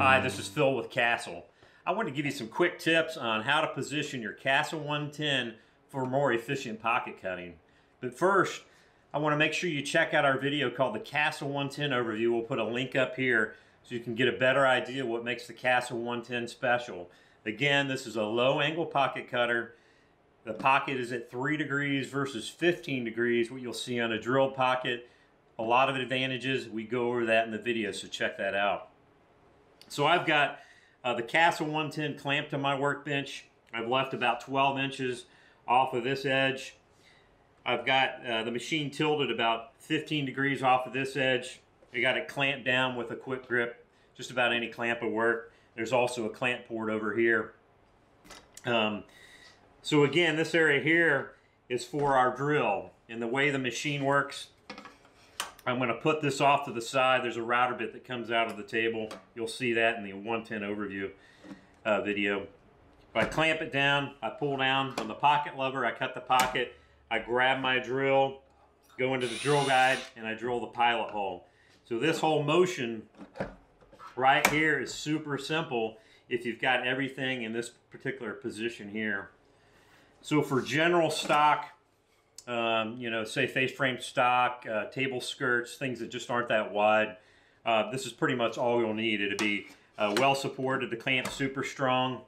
Hi, this is Phil with Castle. I want to give you some quick tips on how to position your Castle 110 for more efficient pocket cutting. But first, I want to make sure you check out our video called the Castle 110 Overview. We'll put a link up here so you can get a better idea what makes the Castle 110 special. Again, this is a low angle pocket cutter. The pocket is at 3 degrees versus 15 degrees, what you'll see on a drilled pocket. A lot of advantages. We go over that in the video, so check that out. So I've got uh, the Castle 110 clamped to my workbench. I've left about 12 inches off of this edge. I've got uh, the machine tilted about 15 degrees off of this edge. I got it clamped down with a quick grip. Just about any clamp will work. There's also a clamp port over here. Um, so again, this area here is for our drill. And the way the machine works, I'm going to put this off to the side. There's a router bit that comes out of the table. You'll see that in the 110 overview uh, video. If I clamp it down, I pull down on the pocket lever, I cut the pocket, I grab my drill, go into the drill guide, and I drill the pilot hole. So this whole motion right here is super simple if you've got everything in this particular position here. So for general stock um, you know, say face frame stock, uh, table skirts, things that just aren't that wide. Uh, this is pretty much all you'll need. It'll be uh, well supported, the clamp super strong.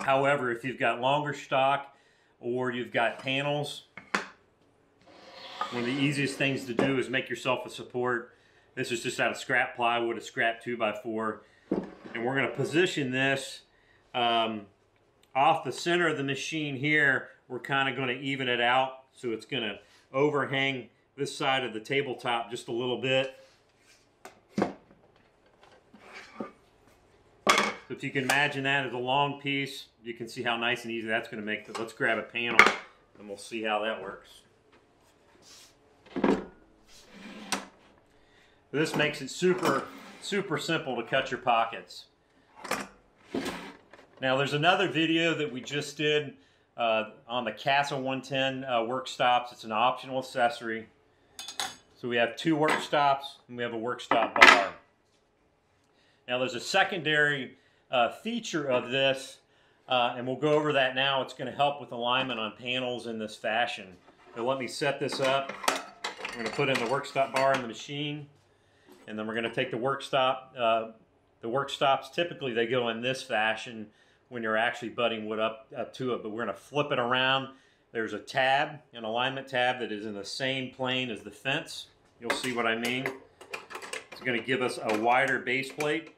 However, if you've got longer stock or you've got panels, one of the easiest things to do is make yourself a support. This is just out of scrap plywood, a scrap 2x4. And we're going to position this um, off the center of the machine here. We're kind of going to even it out so it's going to overhang this side of the tabletop just a little bit. So if you can imagine that as a long piece, you can see how nice and easy that's going to make it. Let's grab a panel and we'll see how that works. This makes it super, super simple to cut your pockets. Now there's another video that we just did uh, on the Castle 110 uh, work stops. It's an optional accessory. So we have two work stops and we have a work stop bar. Now there's a secondary uh, feature of this uh, and we'll go over that now. It's going to help with alignment on panels in this fashion. So let me set this up. I'm going to put in the work stop bar in the machine and then we're going to take the work stop. Uh, the work stops typically they go in this fashion when you're actually butting wood up, up to it. But we're going to flip it around. There's a tab, an alignment tab that is in the same plane as the fence. You'll see what I mean. It's going to give us a wider base plate.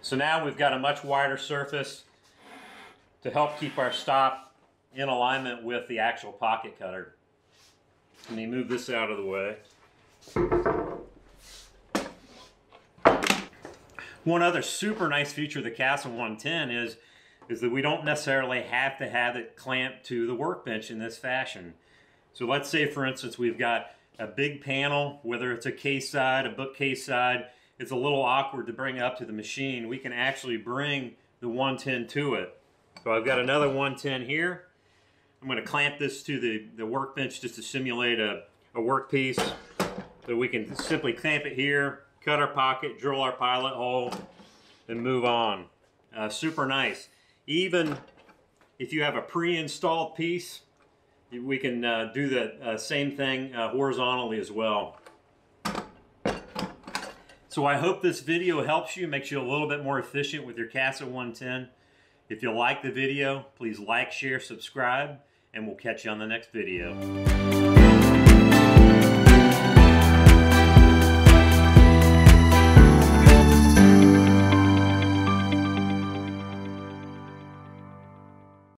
So now we've got a much wider surface to help keep our stop in alignment with the actual pocket cutter. Let me move this out of the way. One other super nice feature of the Castle 110 is, is that we don't necessarily have to have it clamped to the workbench in this fashion. So let's say, for instance, we've got a big panel, whether it's a case side, a bookcase side, it's a little awkward to bring up to the machine. We can actually bring the 110 to it. So I've got another 110 here. I'm going to clamp this to the, the workbench just to simulate a, a workpiece. So we can simply clamp it here, cut our pocket, drill our pilot hole, and move on. Uh, super nice. Even if you have a pre-installed piece, we can uh, do the uh, same thing uh, horizontally as well. So I hope this video helps you, makes you a little bit more efficient with your Castle 110. If you like the video, please like, share, subscribe, and we'll catch you on the next video.